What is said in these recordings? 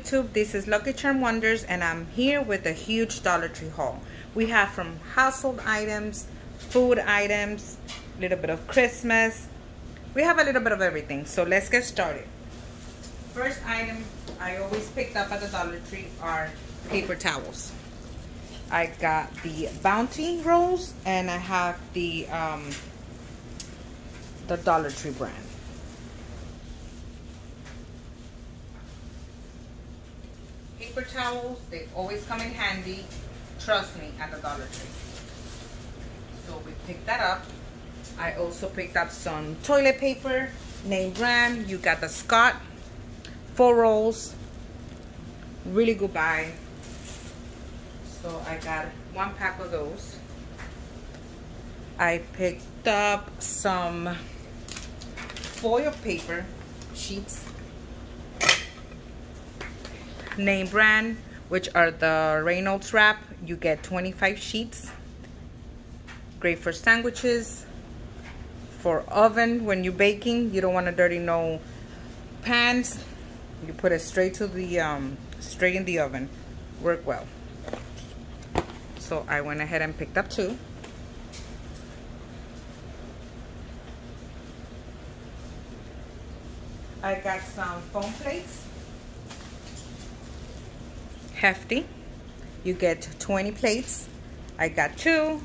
YouTube. This is Lucky Charm Wonders and I'm here with a huge Dollar Tree haul. We have from household items, food items, a little bit of Christmas. We have a little bit of everything. So let's get started. First item I always picked up at the Dollar Tree are paper towels. I got the Bounty rolls and I have the um, the Dollar Tree brand. Paper towels. They always come in handy. Trust me, at the Dollar Tree. So we picked that up. I also picked up some toilet paper, name brand. You got the Scott, four rolls. Really good buy. So I got one pack of those. I picked up some foil paper sheets name brand which are the Reynolds wrap. You get 25 sheets. Great for sandwiches for oven when you're baking. You don't want to dirty no pans. You put it straight to the um, straight in the oven. Work well. So I went ahead and picked up two. I got some foam plates hefty. You get 20 plates. I got two.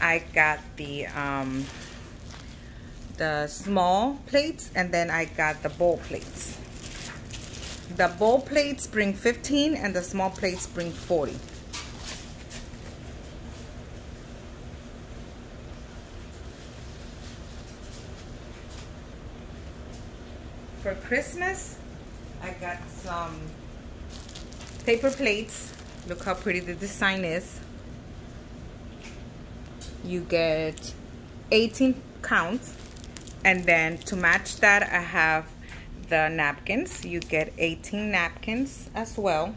I got the um, the small plates and then I got the bowl plates. The bowl plates bring 15 and the small plates bring 40. For Christmas, I got some paper plates. Look how pretty the design is. You get 18 counts. And then to match that I have the napkins. You get 18 napkins as well.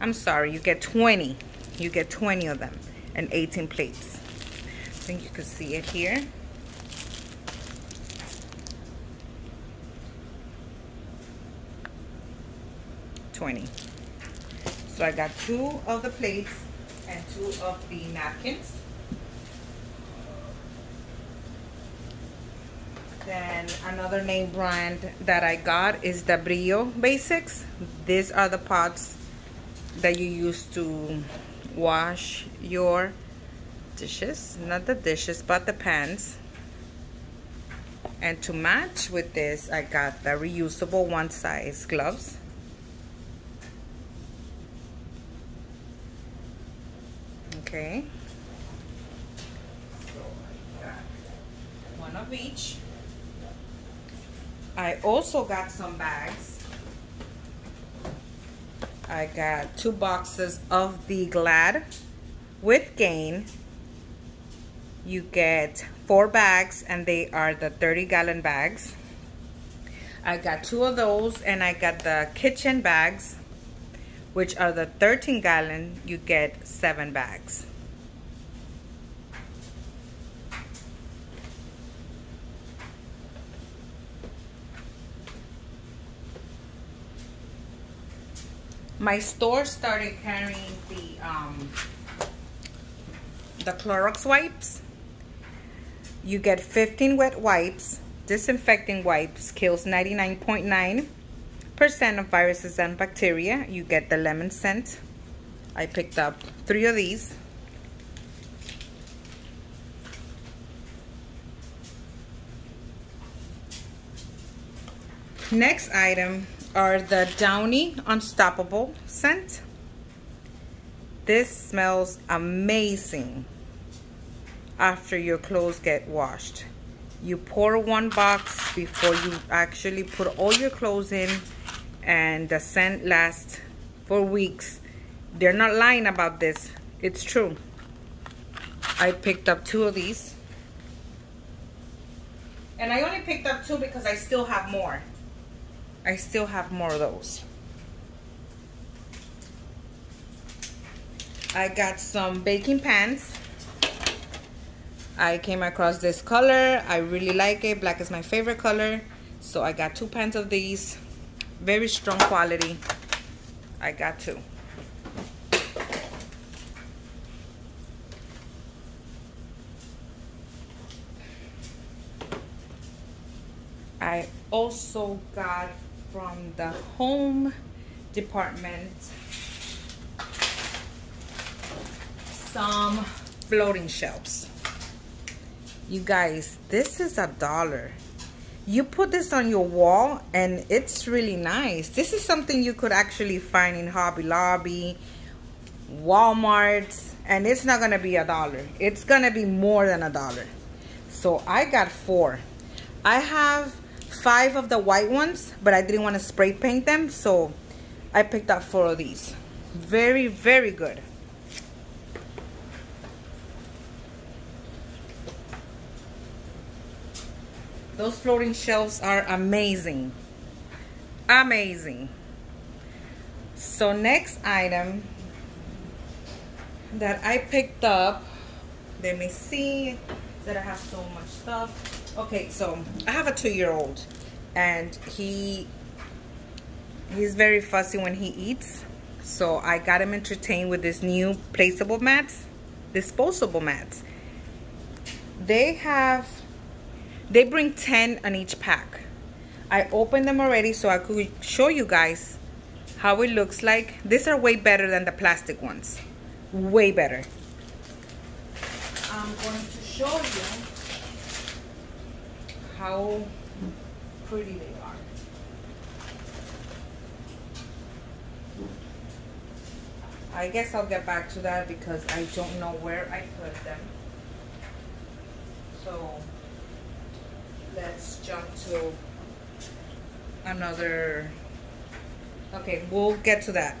I'm sorry you get 20 you get 20 of them and 18 plates. I think you can see it here. 20 so I got two of the plates and two of the napkins. Then another name brand that I got is the Brillo Basics. These are the pots that you use to wash your dishes. Not the dishes, but the pans. And to match with this, I got the reusable one size gloves. Okay. One of each. I also got some bags. I got two boxes of the Glad with Gain. You get four bags and they are the 30 gallon bags. I got two of those and I got the kitchen bags which are the 13 gallon, you get seven bags. My store started carrying the um, the Clorox wipes. You get 15 wet wipes. Disinfecting wipes kills 99.9 percent of viruses and bacteria. You get the lemon scent. I picked up three of these. Next item are the Downy Unstoppable scent. This smells amazing after your clothes get washed. You pour one box before you actually put all your clothes in and the scent lasts for weeks. They're not lying about this. It's true. I picked up two of these. And I only picked up two because I still have more. I still have more of those. I got some baking pans. I came across this color. I really like it. Black is my favorite color. So I got two pans of these Very strong quality. I got two. I also got from the home department some floating shelves. You guys, this is a dollar. You put this on your wall and it's really nice. This is something you could actually find in Hobby Lobby, Walmart, and it's not gonna be a dollar. It's gonna be more than a dollar. So I got four. I have five of the white ones, but I didn't want to spray paint them, so I picked up four of these. Very, very good. Those floating shelves are amazing. Amazing. So next item that I picked up, let me see that I have so much stuff. Okay, so I have a two-year-old and he he's very fussy when he eats. So I got him entertained with this new placeable mats, disposable mats. They have they bring 10 on each pack. I opened them already so I could show you guys how it looks like. These are way better than the plastic ones. Way better. I'm going to show you how pretty they are. I guess I'll get back to that because I don't know where I put them. So jump to another okay we'll get to that.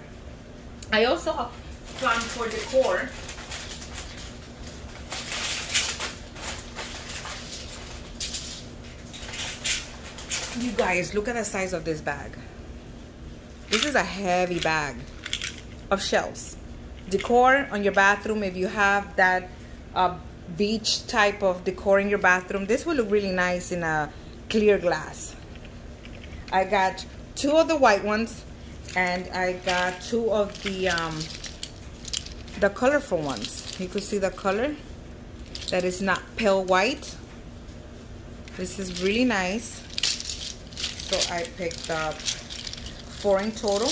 I also found for decor. You guys look at the size of this bag. This is a heavy bag of shells. Decor on your bathroom if you have that uh, beach type of decor in your bathroom. This will look really nice in a clear glass. I got two of the white ones and I got two of the um, the colorful ones. You can see the color that is not pale white. This is really nice. So I picked up four in total.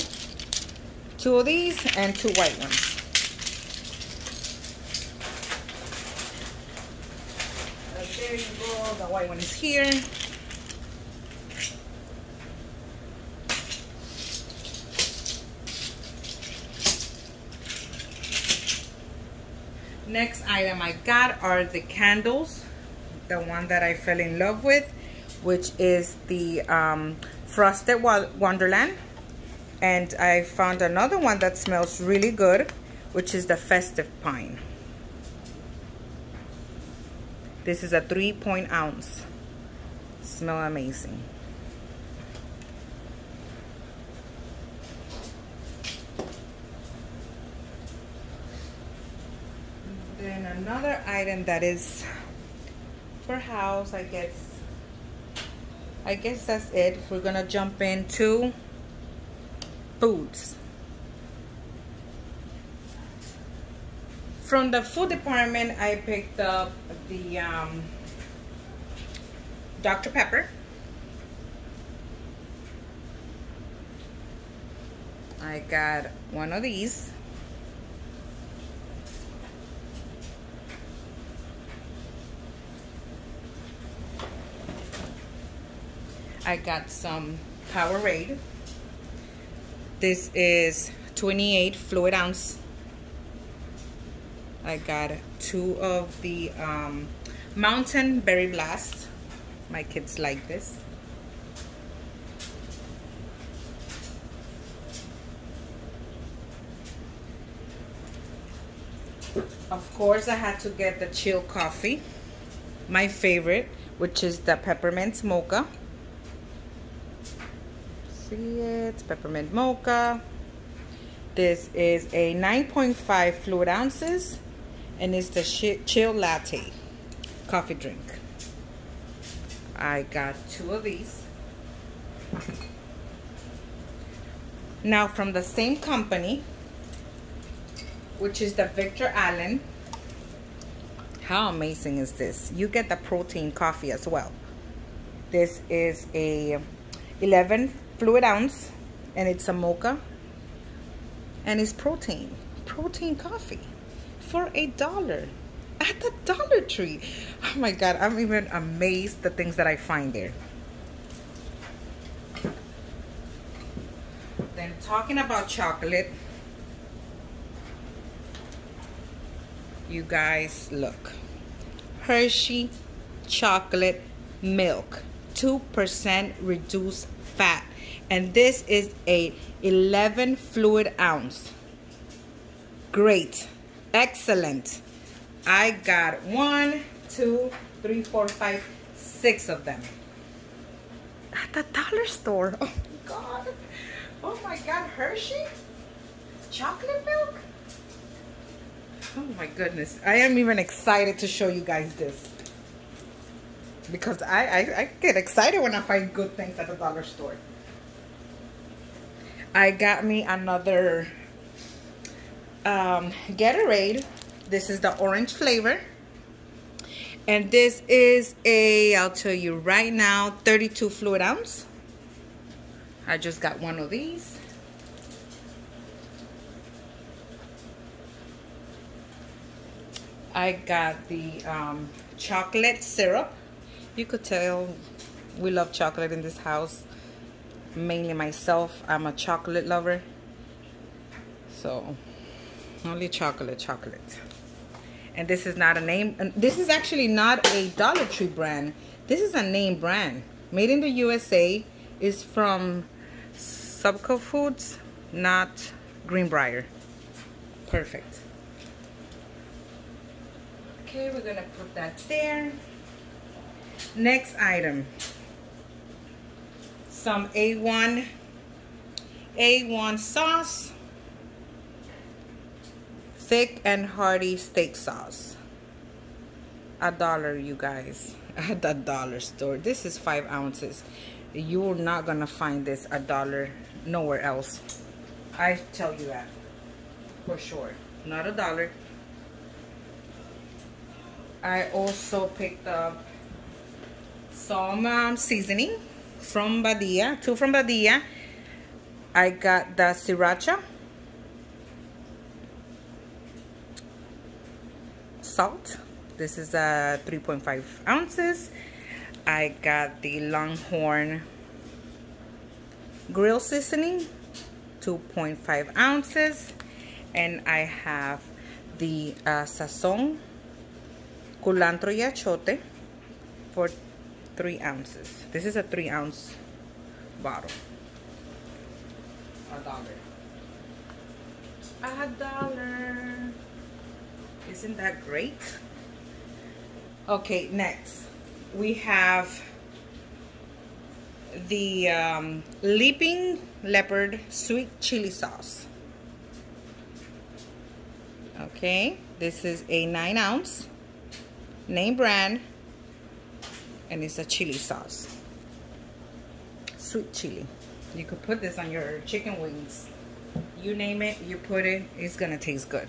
Two of these and two white ones. There you go. The white one is here. Next item I got are the candles. The one that I fell in love with, which is the um, Frosted Wonderland. And I found another one that smells really good, which is the Festive Pine. This is a three point ounce. Smell amazing. Then another item that is for house, I guess. I guess that's it. We're gonna jump into foods. From the food department, I picked up the um, Dr. Pepper. I got one of these. I got some Powerade. This is 28 fluid ounce I got two of the um, Mountain Berry Blast. My kids like this. Of course, I had to get the chill coffee. My favorite, which is the peppermint mocha. See it, peppermint mocha. This is a 9.5 fluid ounces and it's the chill latte coffee drink. I got two of these. Now from the same company, which is the Victor Allen. How amazing is this? You get the protein coffee as well. This is a 11 fluid ounce and it's a mocha and it's protein. Protein coffee for a dollar at the Dollar Tree. Oh my God, I'm even amazed the things that I find there. Then talking about chocolate, you guys look. Hershey chocolate milk, 2% reduced fat. And this is a 11 fluid ounce. Great, excellent. I got one, two, three, four, five, six of them. At the dollar store. Oh my God. Oh my God, Hershey? Chocolate milk? Oh my goodness. I am even excited to show you guys this. Because I, I, I get excited when I find good things at the dollar store. I got me another um, Gatorade. This is the orange flavor. And this is a, I'll tell you right now, 32 fluid ounce. I just got one of these. I got the um, chocolate syrup. You could tell we love chocolate in this house. Mainly myself. I'm a chocolate lover. So, only chocolate, chocolate. And this is not a name. This is actually not a Dollar Tree brand. This is a name brand. Made in the USA. Is from Subco Foods, not Greenbrier. Perfect. Okay, we're gonna put that there. Next item. Some A1 A1 sauce. Thick and hearty steak sauce. A dollar, you guys. At the dollar store. This is five ounces. You're not gonna find this a dollar nowhere else. I tell you that for sure. Not a dollar. I also picked up some um, seasoning from Badia, two from Badia. I got the sriracha, salt. This is uh, 3.5 ounces. I got the Longhorn grill seasoning 2.5 ounces and I have the uh, sazon culantro y achote for 3 ounces. This is a 3 ounce bottle. A dollar. A dollar. Isn't that great? Okay next. We have the um, Leaping Leopard Sweet Chili Sauce. Okay, this is a 9 ounce name brand and it's a chili sauce. Sweet chili. You could put this on your chicken wings. You name it, you put it, it's gonna taste good.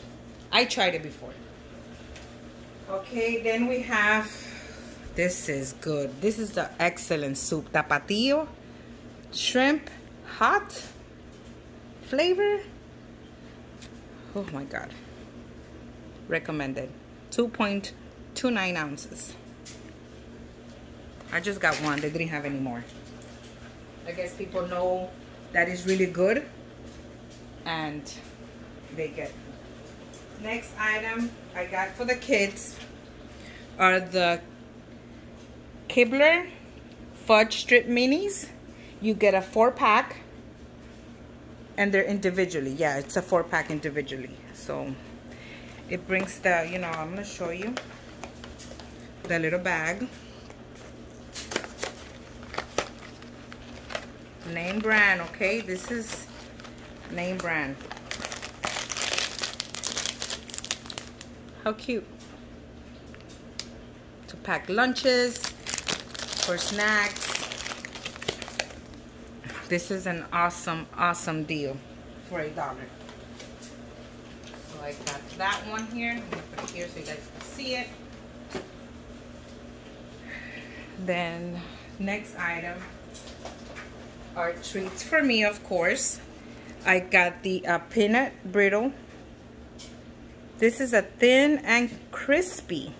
I tried it before. Okay, then we have this is good. This is the excellent soup. Tapatio, shrimp, hot, flavor. Oh my God. Recommended. 2.29 ounces. I just got one. They didn't have any more. I guess people know that is really good and they get. Next item I got for the kids are the Keebler fudge strip minis. You get a four pack and they're individually. Yeah, it's a four pack individually. So it brings the, you know, I'm to show you the little bag. Name brand, okay? This is name brand. How cute. To pack lunches for snacks. This is an awesome, awesome deal for a dollar. So I got that one here. Let me put it here so you guys can see it. Then next item are treats for me, of course. I got the uh, peanut brittle. This is a thin and crispy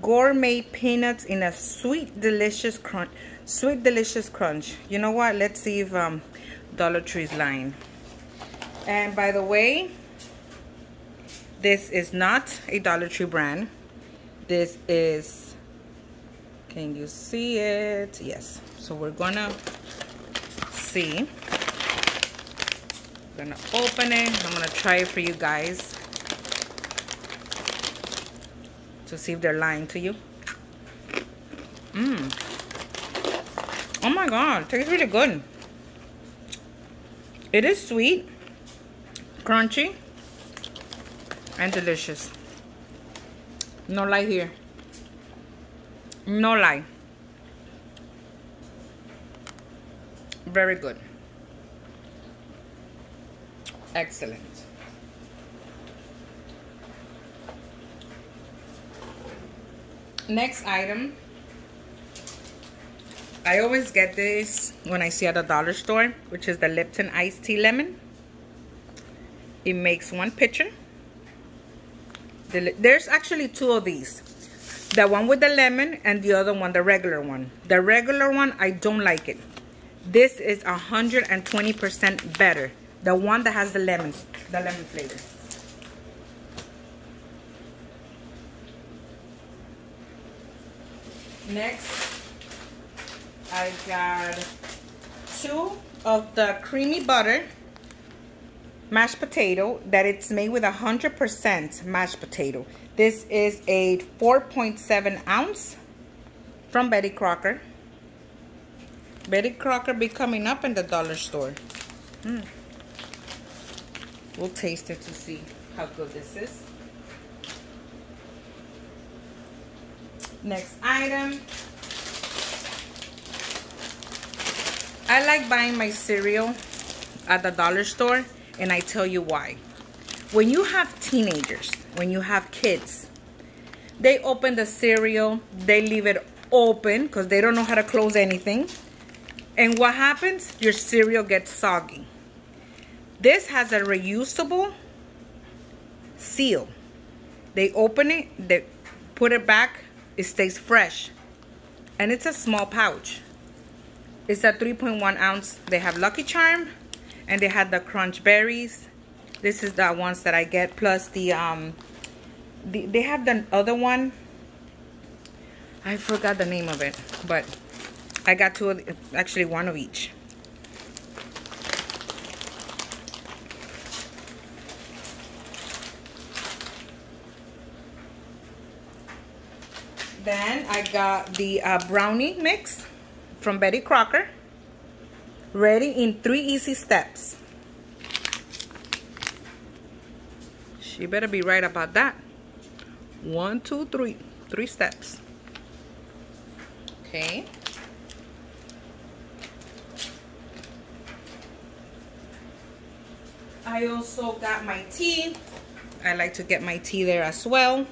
gourmet peanuts in a sweet, delicious crunch. Sweet, delicious crunch. You know what? Let's see if um, Dollar Tree is lying. And by the way, this is not a Dollar Tree brand. This is, can you see it? Yes. So we're gonna see. I'm gonna open it. I'm gonna try it for you guys to see if they're lying to you. Mmm. Oh my god, tastes really good. It is sweet, crunchy, and delicious. No lie here. No lie. Very good. Excellent. Next item. I always get this when I see at the dollar store, which is the Lipton Iced Tea Lemon. It makes one pitcher. There's actually two of these. The one with the lemon and the other one, the regular one. The regular one, I don't like it. This is 120% better. The one that has the lemon, the lemon flavor. Next, I got two of the creamy butter mashed potato that it's made with 100% mashed potato. This is a 4.7 ounce from Betty Crocker. Betty Crocker be coming up in the dollar store. Mm. We'll taste it to see how good this is. Next item. I like buying my cereal at the dollar store and I tell you why. When you have teenagers, when you have kids, they open the cereal, they leave it open because they don't know how to close anything. And what happens? Your cereal gets soggy. This has a reusable seal. They open it, they put it back, it stays fresh. And it's a small pouch. It's a 3.1 ounce. They have Lucky Charm and they had the Crunch Berries. This is the ones that I get plus the, um, the, they have the other one. I forgot the name of it, but I got two, of, actually one of each. Then I got the uh, brownie mix from Betty Crocker. Ready in three easy steps. She better be right about that. One, two, three. Three steps. Okay. I also got my tea. I like to get my tea there as well.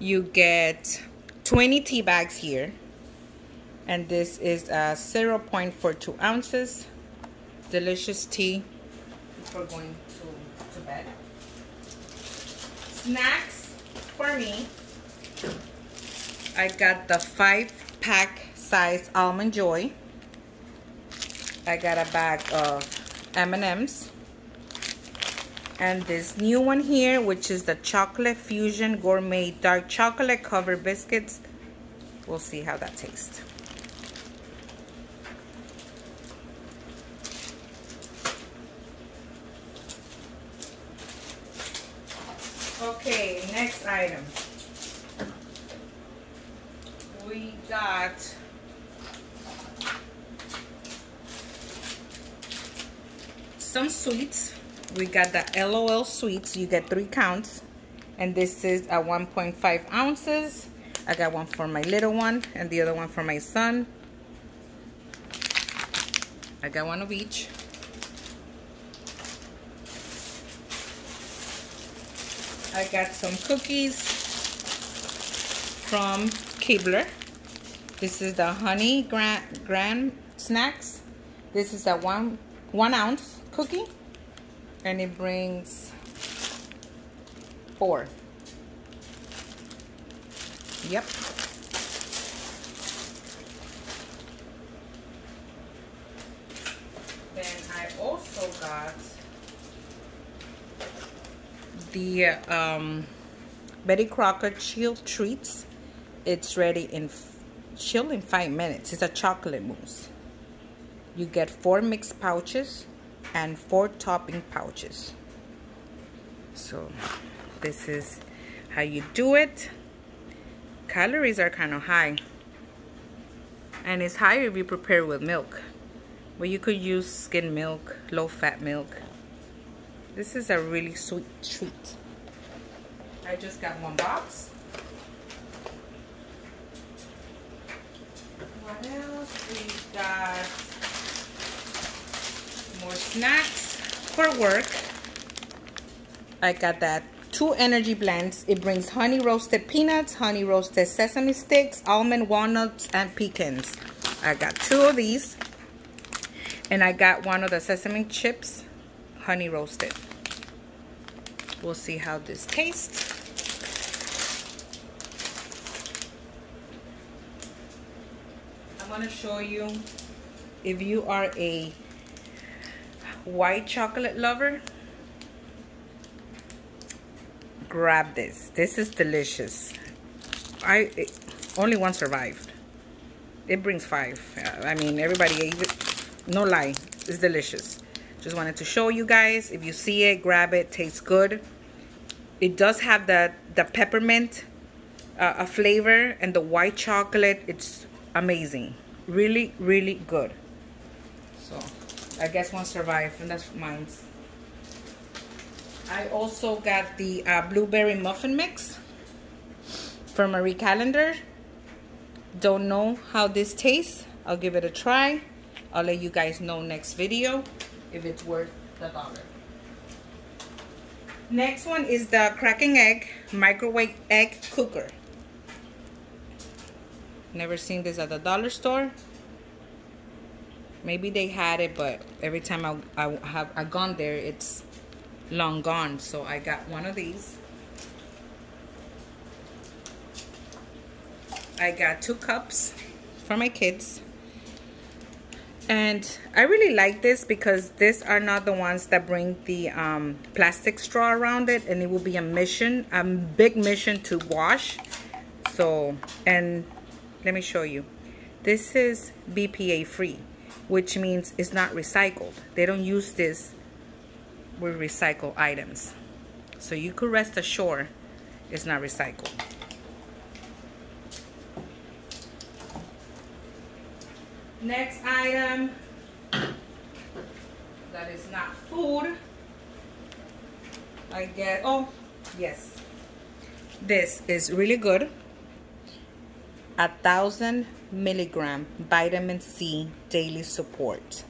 You get 20 tea bags here. And this is uh, 0.42 ounces. Delicious tea before going to, to bed. Snacks for me. I got the five pack size Almond Joy. I got a bag of M&M's and this new one here which is the chocolate fusion gourmet dark chocolate covered biscuits. We'll see how that tastes. Okay next item. We got some sweets we got the LOL sweets. You get three counts. And this is a 1.5 ounces. I got one for my little one and the other one for my son. I got one of each. I got some cookies from Keebler. This is the honey grand, grand snacks. This is a one one ounce cookie, and it brings four. Yep. Then I also got the um, Betty Crocker Chill Treats. It's ready in chill in five minutes. It's a chocolate mousse. You get four mixed pouches and four topping pouches. So this is how you do it. Calories are kind of high. And it's higher if you prepare with milk. But you could use skim milk, low fat milk. This is a really sweet treat. I just got one box. What else? We got more snacks for work. I got that two energy blends. It brings honey roasted peanuts, honey roasted sesame sticks, almond walnuts, and pecans. I got two of these. And I got one of the sesame chips, honey roasted. We'll see how this tastes. I'm gonna show you if you are a white chocolate lover. Grab this. This is delicious. I it, only one survived. It brings five. I mean everybody ate it. No lie. It's delicious. Just wanted to show you guys. If you see it grab it. Tastes good. It does have the the peppermint uh, a flavor and the white chocolate. It's amazing. Really really good. So I guess one survived, and that's mine. I also got the uh, blueberry muffin mix from Marie Callender. Don't know how this tastes. I'll give it a try. I'll let you guys know next video if it's worth the dollar. Next one is the cracking egg microwave egg cooker. Never seen this at the dollar store. Maybe they had it, but every time I, I have I gone there, it's long gone. So I got one of these. I got two cups for my kids. And I really like this because these are not the ones that bring the um, plastic straw around it. And it will be a mission, a big mission to wash. So, and let me show you. This is BPA free which means it's not recycled. They don't use this with recycled items. So you could rest assured it's not recycled. Next item that is not food. I get, oh, yes. This is really good. A thousand milligram vitamin C daily support.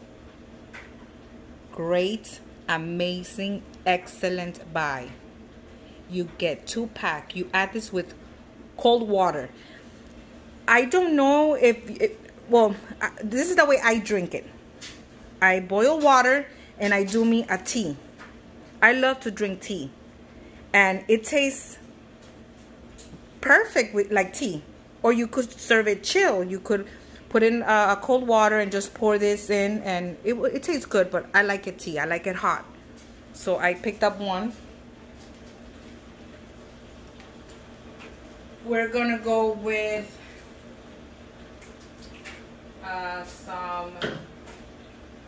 Great, amazing, excellent buy. You get two pack. You add this with cold water. I don't know if, it, well, this is the way I drink it. I boil water and I do me a tea. I love to drink tea. And it tastes perfect with like tea or you could serve it chill. You could put in uh, a cold water and just pour this in and it, it tastes good, but I like it tea. I like it hot. So I picked up one. We're gonna go with uh, some,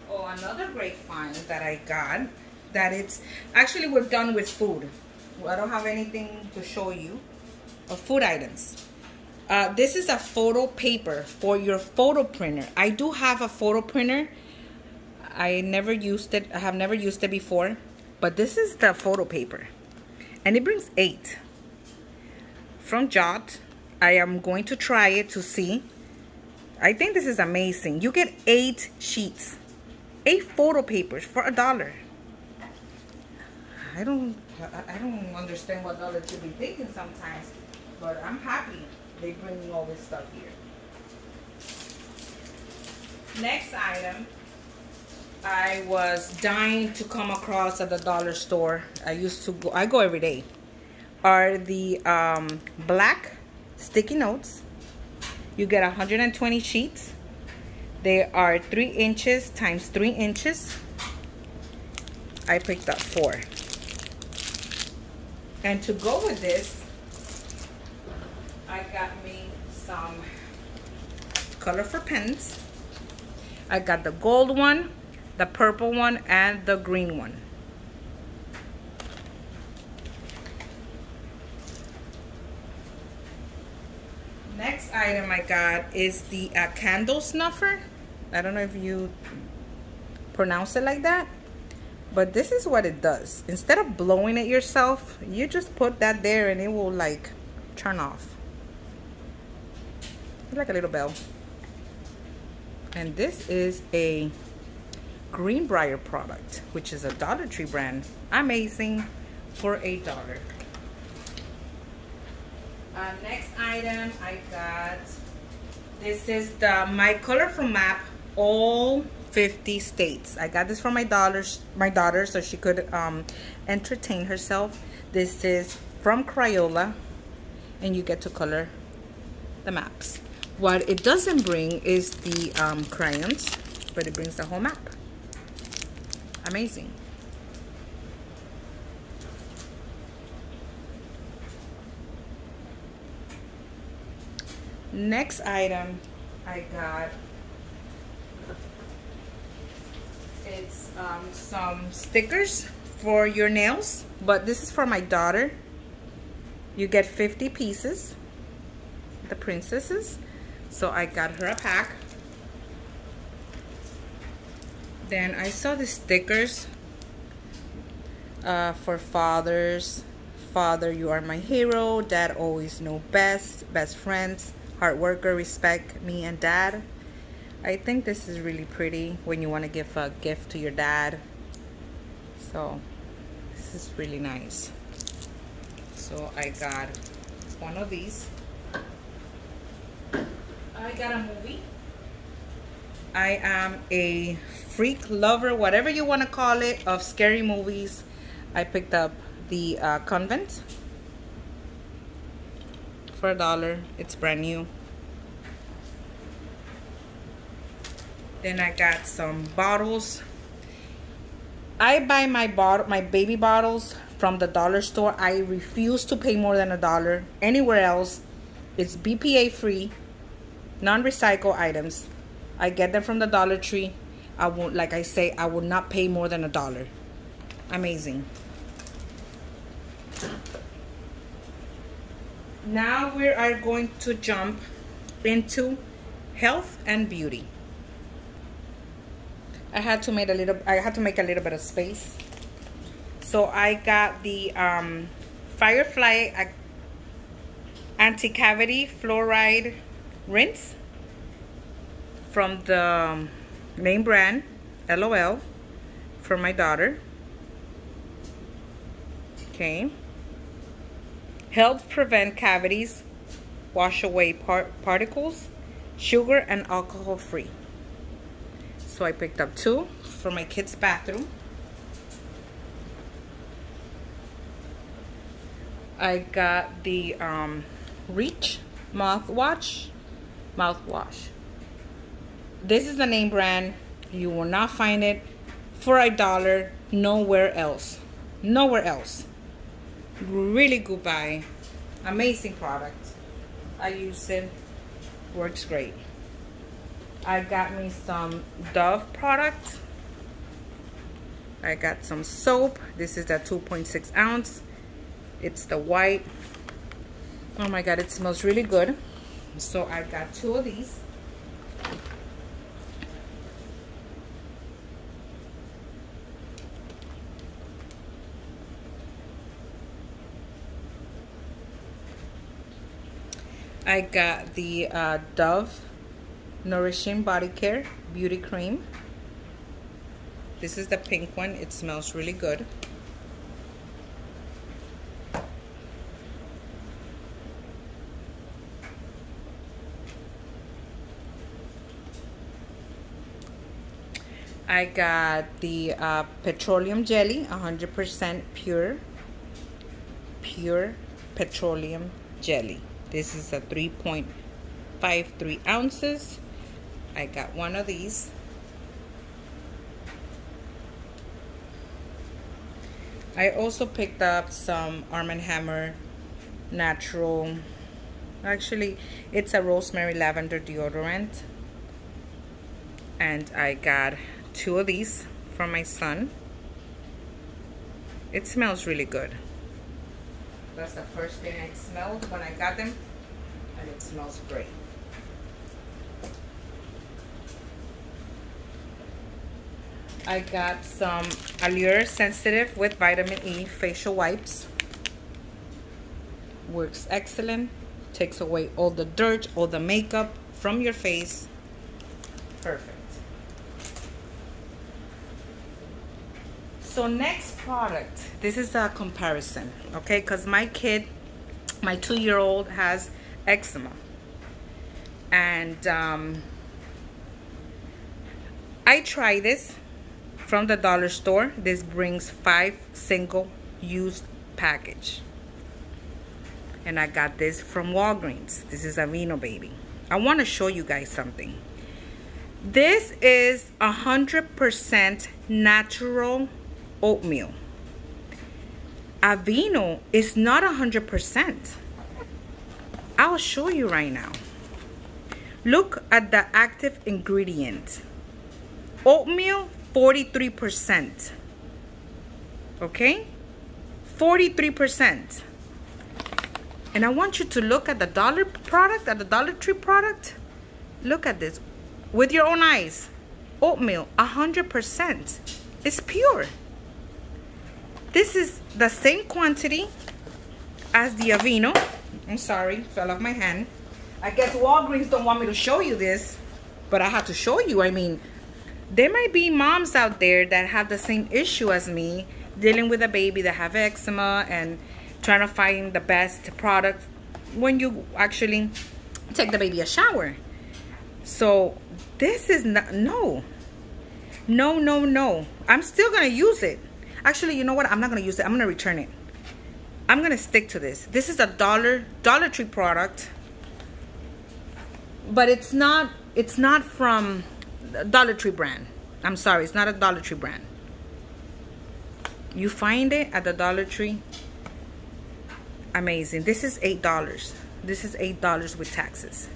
oh, another great find that I got. That it's, actually we're done with food. I don't have anything to show you of food items. Uh, this is a photo paper for your photo printer. I do have a photo printer. I never used it. I have never used it before. But this is the photo paper. And it brings eight. From Jot. I am going to try it to see. I think this is amazing. You get eight sheets. Eight photo papers for a dollar. I don't I don't understand what Dollar Tree be thinking sometimes, but I'm happy they bring all this stuff here. Next item I was dying to come across at the dollar store. I used to go, I go every day. Are the um, black sticky notes. You get 120 sheets. They are three inches times three inches. I picked up four. And to go with this, I got me some colorful pens. I got the gold one, the purple one, and the green one. Next item I got is the uh, candle snuffer. I don't know if you pronounce it like that. But this is what it does. Instead of blowing it yourself, you just put that there and it will like turn off. Like a little bell. And this is a Greenbrier product, which is a Dollar Tree brand. Amazing for a dollar. Uh, next item I got, this is the My Colorful Map All 50 States. I got this for my daughters, my daughter so she could um, entertain herself. This is from Crayola and you get to color the maps. What it doesn't bring is the um, crayons, but it brings the whole map. Amazing. Next item I got it's um, some stickers for your nails, but this is for my daughter. You get 50 pieces, the princesses. So I got her a pack. Then I saw the stickers uh, for fathers. Father, you are my hero. Dad always know best. Best friends. Hard worker, respect me and dad. I think this is really pretty when you want to give a gift to your dad. So this is really nice. So I got one of these. I got a movie. I am a freak lover, whatever you want to call it, of scary movies. I picked up the uh, Convent for a dollar. It's brand new. Then I got some bottles. I buy my bottle, my baby bottles from the dollar store. I refuse to pay more than a dollar anywhere else. It's BPA free non-recycle items. I get them from the Dollar Tree. I won't, like I say, I will not pay more than a dollar. Amazing. Now we are going to jump into health and beauty. I had to make a little, I had to make a little bit of space. So I got the um, Firefly Anti-Cavity Fluoride rinse from the name brand LOL for my daughter. Okay. Helps prevent cavities, wash away par particles, sugar and alcohol free. So I picked up two for my kids' bathroom. I got the um, Reach mouthwash mouthwash. This is the name brand. You will not find it for a dollar nowhere else. Nowhere else. Really good buy. Amazing product. I use it. Works great. I got me some Dove product. I got some soap. This is the 2.6 ounce. It's the white. Oh my God, it smells really good. So I got two of these. I got the uh, Dove Nourishing Body Care Beauty Cream. This is the pink one. It smells really good. I got the uh, petroleum jelly, 100% pure, pure petroleum jelly. This is a 3.53 ounces. I got one of these. I also picked up some Arm & Hammer natural, actually it's a rosemary lavender deodorant. And I got two of these from my son. It smells really good. That's the first thing I smelled when I got them. And it smells great. I got some Allure Sensitive with Vitamin E facial wipes. Works excellent. Takes away all the dirt, all the makeup from your face. Perfect. So next product, this is a comparison, okay? Because my kid, my two-year-old has eczema. And um, I try this from the dollar store. This brings five single used package. And I got this from Walgreens. This is Aveeno Baby. I want to show you guys something. This is 100% natural oatmeal. Aveeno is not 100%. I'll show you right now. Look at the active ingredient. Oatmeal, 43%. Okay? 43%. And I want you to look at the dollar product, at the Dollar Tree product. Look at this with your own eyes. Oatmeal, 100%. It's pure. This is the same quantity as the Aveeno. I'm sorry, fell off my hand. I guess Walgreens don't want me to show you this, but I have to show you. I mean, there might be moms out there that have the same issue as me, dealing with a baby that have eczema and trying to find the best product when you actually take the baby a shower. So this is not, no, no, no, no. I'm still gonna use it. Actually, you know what? I'm not going to use it. I'm going to return it. I'm going to stick to this. This is a dollar Dollar Tree product. But it's not it's not from Dollar Tree brand. I'm sorry, it's not a Dollar Tree brand. You find it at the Dollar Tree. Amazing. This is $8. This is $8 with taxes.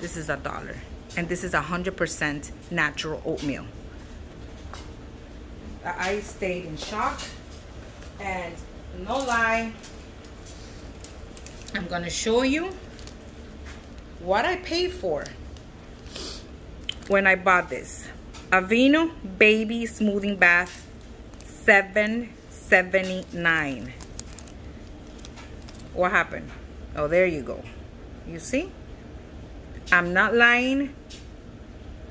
This is a dollar. And this is a 100% natural oatmeal. I stayed in shock and no lie I'm gonna show you what I paid for when I bought this. Aveeno baby smoothing bath 779 what happened? Oh there you go. You see? I'm not lying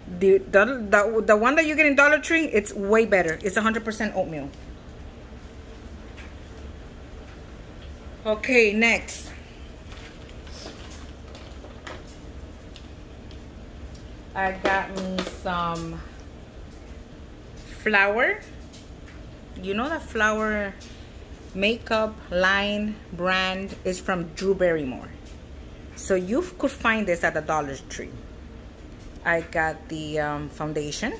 the, the, the, one that you get in Dollar Tree, it's way better. It's 100% oatmeal. Okay, next. I got me some Flower. You know that Flower makeup line brand is from Drew Barrymore. So you could find this at the Dollar Tree. I got the um, foundation.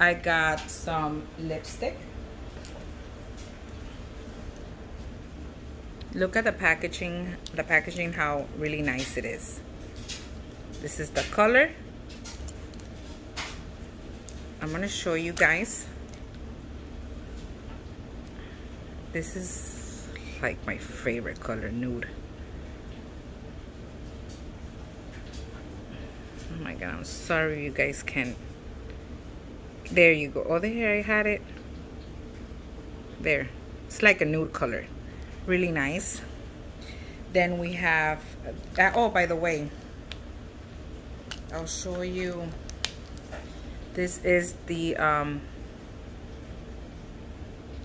I got some lipstick. Look at the packaging, the packaging, how really nice it is. This is the color. I'm gonna show you guys. This is like my favorite color, nude. oh my i'm sorry you guys can't there you go. Oh there i had it. There. It's like a nude color. Really nice. Then we have uh, oh by the way I'll show you. This is the um,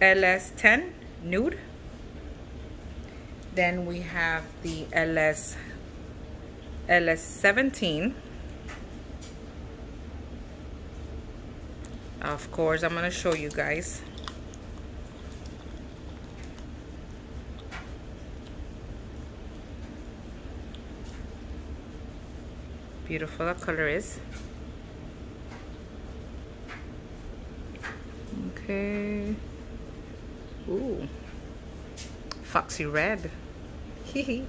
LS10 Nude. Then we have the LS LS17. Of course, I'm going to show you guys. Beautiful the color is. Okay. Ooh. Foxy red.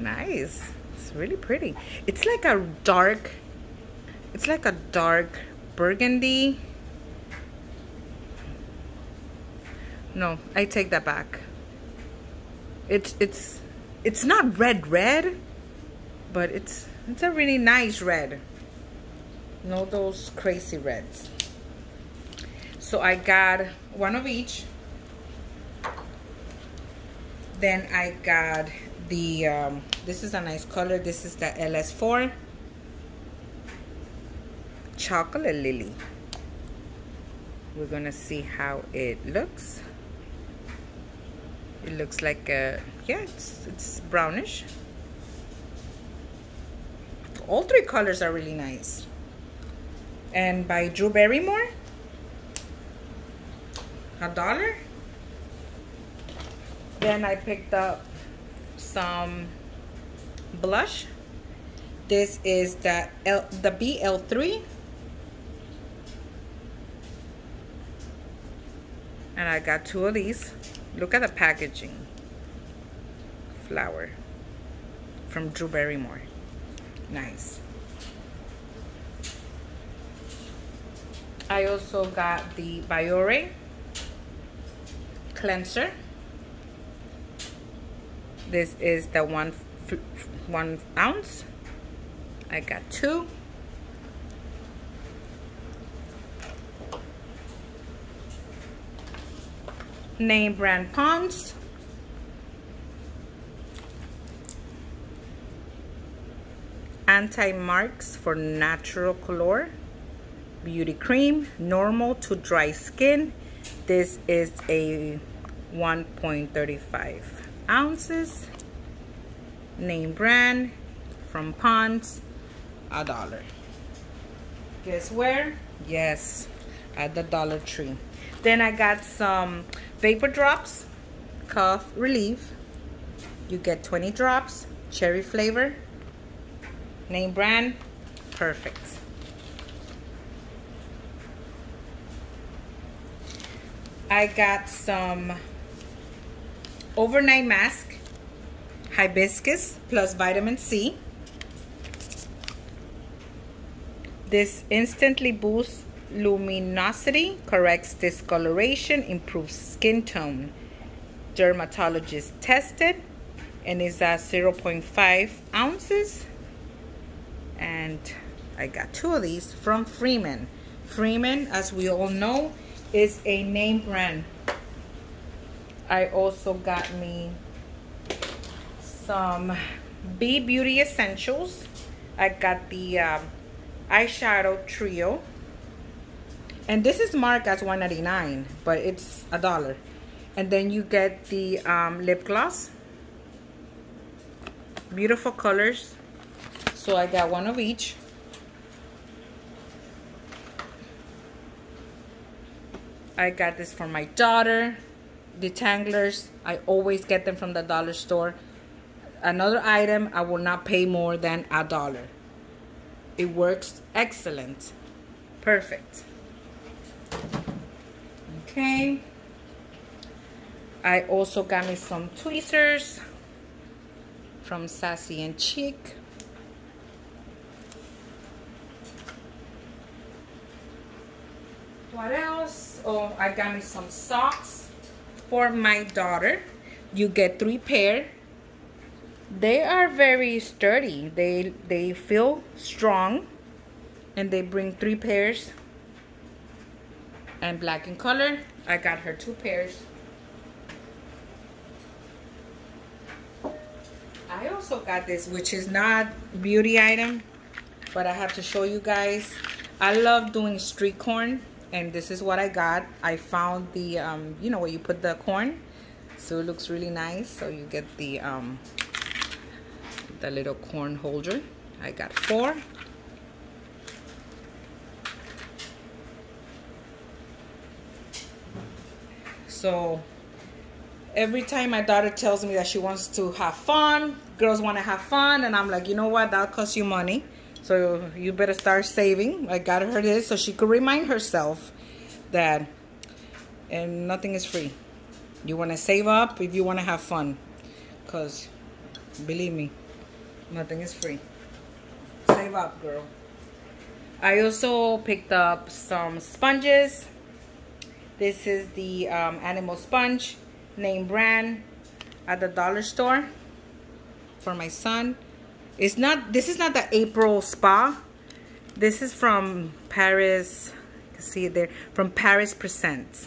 nice. It's really pretty. It's like a dark, it's like a dark burgundy. No, I take that back. It's, it's, it's not red red, but it's, it's a really nice red. No those crazy reds. So I got one of each. Then I got the, um, this is a nice color. This is the LS4. Chocolate Lily. We're gonna see how it looks. It looks like a, yeah, it's, it's brownish. All three colors are really nice. And by Drew Barrymore, a dollar. Then I picked up some blush. This is the L, the BL3. And I got two of these. Look at the packaging. Flower from Drew Barrymore. Nice. I also got the Biore cleanser. This is the one one ounce. I got two. Name brand Pond's. Anti-marks for natural color. Beauty cream, normal to dry skin. This is a 1.35 ounces. Name brand from Pond's, a dollar. Guess where? Yes, at the Dollar Tree. Then I got some vapor drops, cough relief. You get 20 drops, cherry flavor. Name brand, perfect. I got some overnight mask, hibiscus plus vitamin C. This instantly boosts luminosity, corrects discoloration, improves skin tone. Dermatologist tested and is at 0.5 ounces. And I got two of these from Freeman. Freeman, as we all know, is a name brand. I also got me some B Beauty Essentials. I got the um, eyeshadow trio. And this is marked as 1.99, but it's a dollar. And then you get the um, lip gloss. Beautiful colors. So I got one of each. I got this for my daughter. Detanglers, I always get them from the dollar store. Another item, I will not pay more than a dollar. It works excellent. Perfect. Okay. I also got me some tweezers from Sassy and Chic. What else? Oh, I got me some socks for my daughter. You get three pair. They are very sturdy. They they feel strong, and they bring three pairs. And black in color. I got her two pairs. I also got this, which is not beauty item, but I have to show you guys I love doing street corn and this is what I got. I found the, um, you know, where you put the corn. So it looks really nice. So you get the, um, the little corn holder. I got four. So every time my daughter tells me that she wants to have fun, girls want to have fun, and I'm like, you know what, that'll cost you money. So you better start saving. I got her this so she could remind herself that and nothing is free. You want to save up if you want to have fun. Because believe me, nothing is free. Save up, girl. I also picked up some sponges. This is the um, animal sponge name brand at the dollar store for my son. It's not, this is not the April Spa. This is from Paris, you can see it there, from Paris Presents.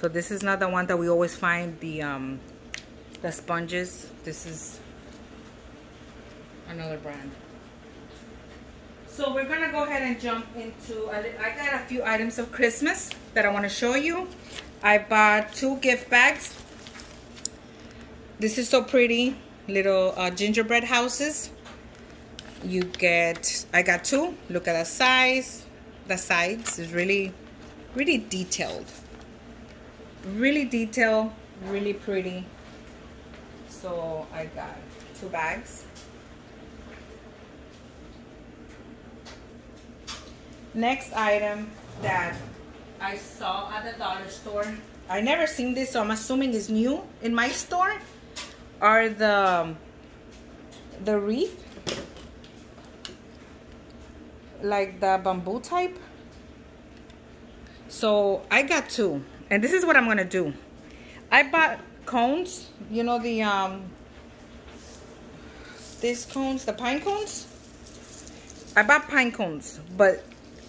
So this is not the one that we always find, the, um, the sponges. This is another brand. So we're gonna go ahead and jump into, I got a few items of Christmas that I wanna show you. I bought two gift bags. This is so pretty little uh, gingerbread houses. You get, I got two. Look at the size. The sides is really, really detailed. Really detailed, really pretty. So I got two bags. Next item that I saw at the dollar store. I never seen this, so I'm assuming it's new in my store. Are the the wreath like the bamboo type? So I got two and this is what I'm gonna do. I bought cones you know the um these cones the pine cones? I bought pine cones but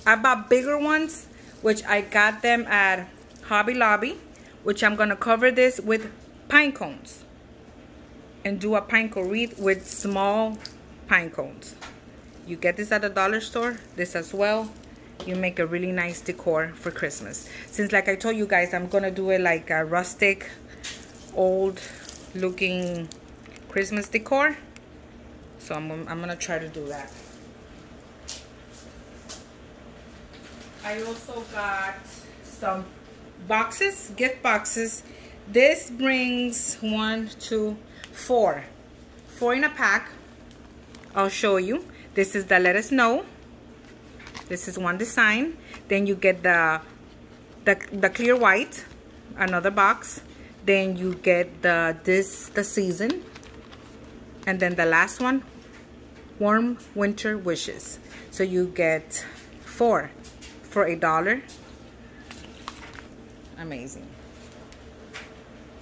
I bought bigger ones which I got them at Hobby Lobby which I'm gonna cover this with pine cones and do a pine cone wreath with small pine cones. You get this at the dollar store, this as well. You make a really nice decor for Christmas. Since like I told you guys, I'm gonna do it like a rustic, old looking Christmas decor. So I'm, I'm gonna try to do that. I also got some boxes, gift boxes. This brings one, two, four. Four in a pack. I'll show you. This is the let us know. This is one design. Then you get the the, the clear white another box. Then you get the this the season. And then the last one warm winter wishes. So you get four for a dollar amazing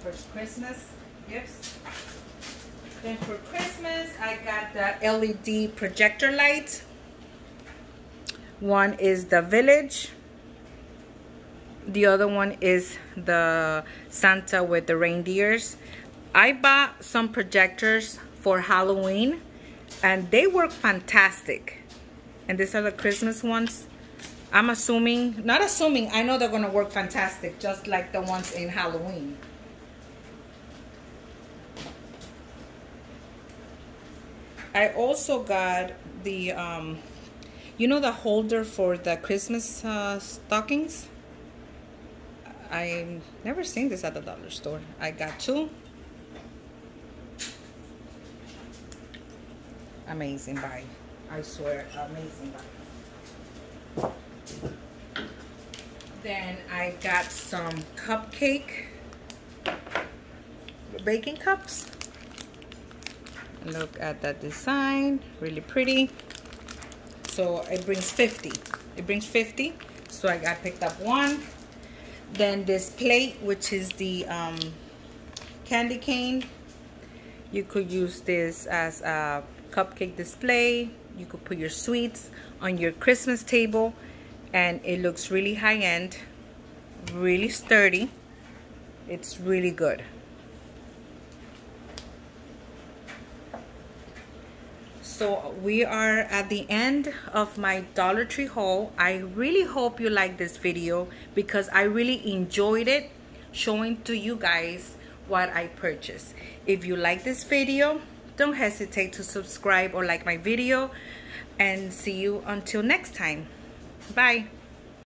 first christmas gifts then for Christmas, I got the LED projector light. One is the Village. The other one is the Santa with the reindeers. I bought some projectors for Halloween and they work fantastic. And these are the Christmas ones. I'm assuming, not assuming, I know they're gonna work fantastic, just like the ones in Halloween. I also got the, um, you know the holder for the Christmas uh, stockings? I never seen this at the dollar store. I got two. Amazing buy. I swear, amazing buy. Then I got some cupcake. Baking cups. Look at that design really pretty. So it brings 50 it brings 50 so I got picked up one. Then this plate which is the um, candy cane you could use this as a cupcake display. You could put your sweets on your Christmas table and it looks really high-end really sturdy it's really good so we are at the end of my Dollar Tree haul. I really hope you like this video because I really enjoyed it showing to you guys what I purchased. If you like this video, don't hesitate to subscribe or like my video and see you until next time. Bye.